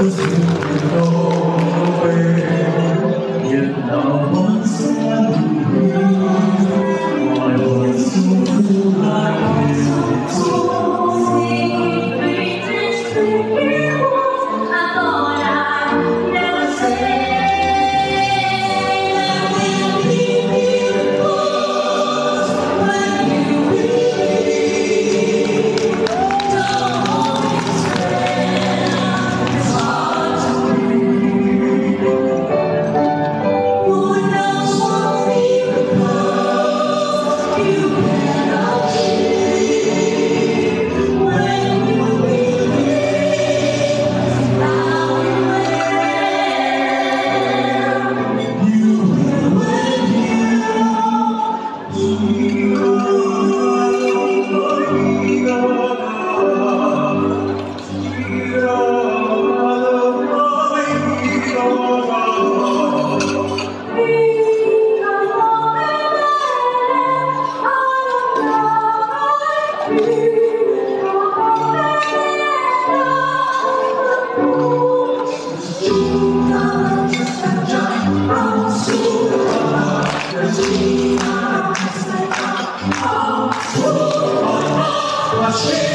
He's talking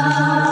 love.